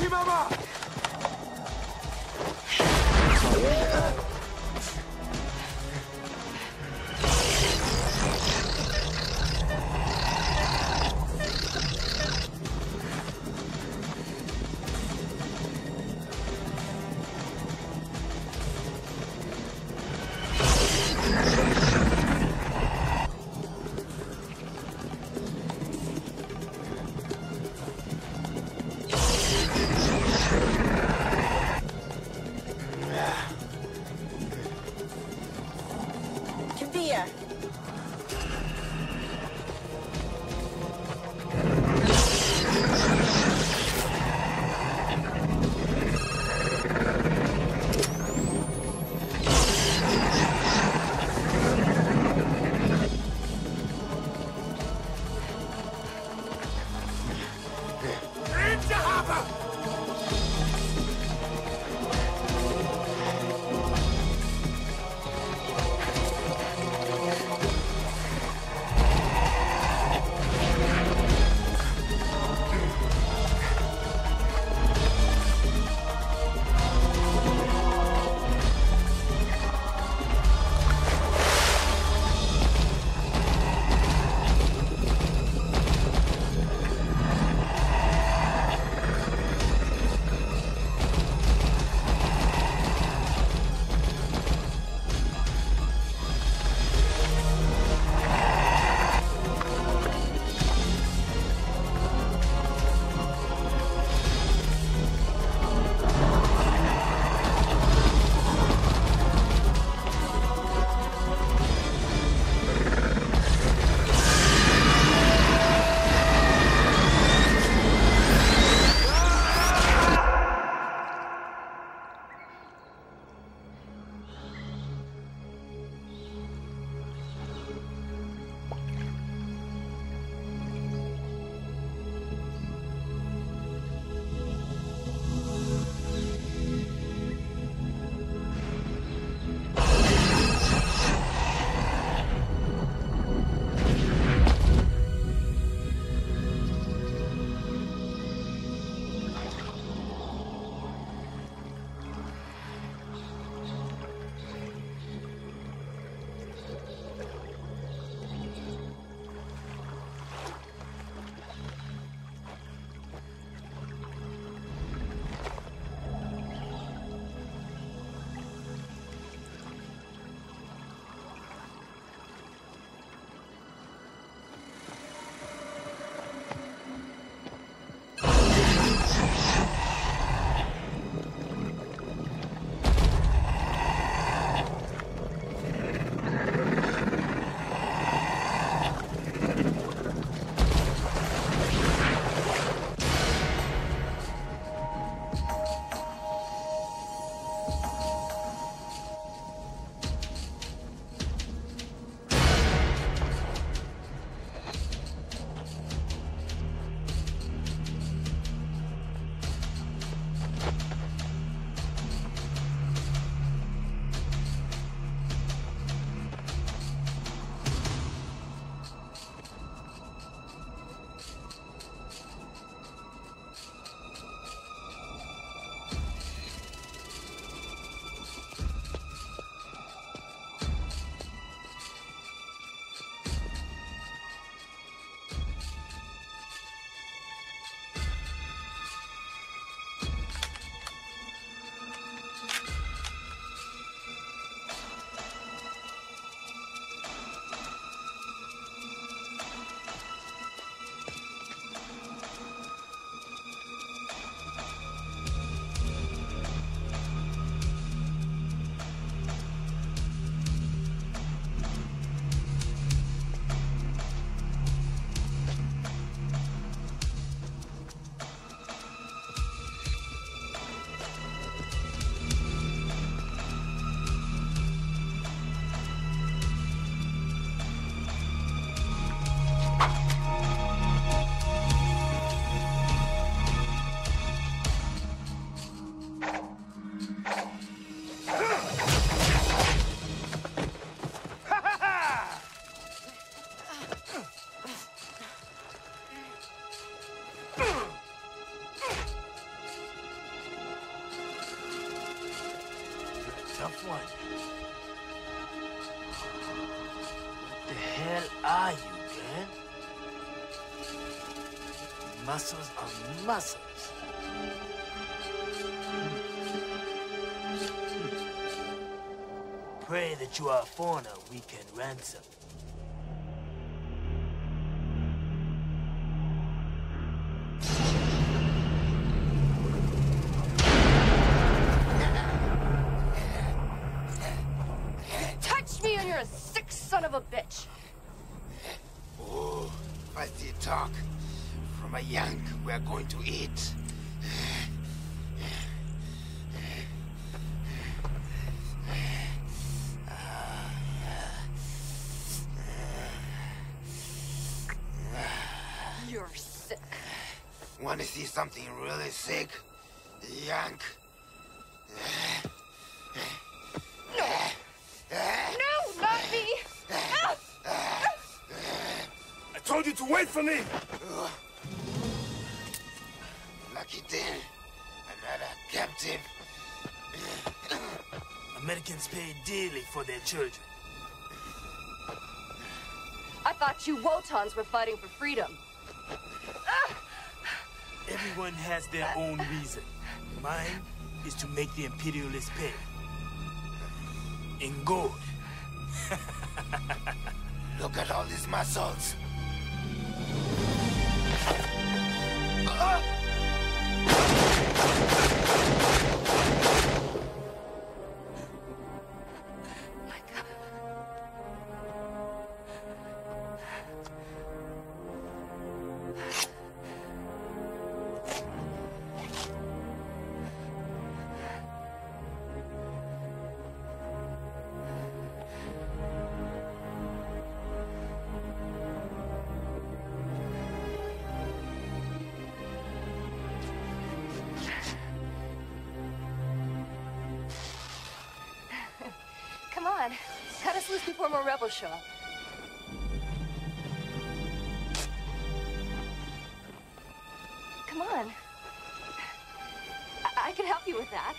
Team him! idea. Into harbor! One. What the hell are you, man? Muscles are muscles. Hmm. Hmm. Pray that you are a we can ransom. A sick son of a bitch. Oh, feisty talk. From a yank, we're going to eat. You're sick. Want to see something really sick? Yank. Told you to wait for me! Lucky then. Another captive. Americans pay dearly for their children. I thought you Wotans were fighting for freedom. Ah. Everyone has their own reason. Mine is to make the Imperialists pay. In gold. Look at all these muscles. Come cut us loose before more rebels show up. Come on. I, I can help you with that.